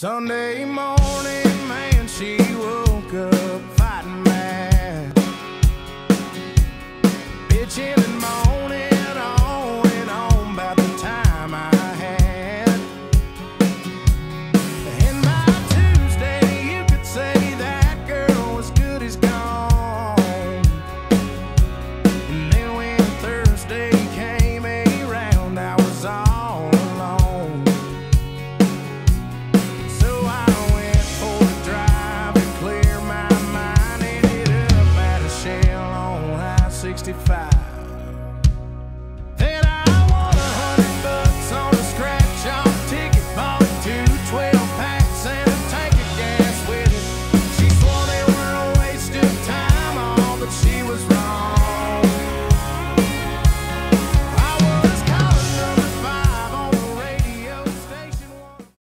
Sunday morning, man, she woke up fighting mad. Bitching 65.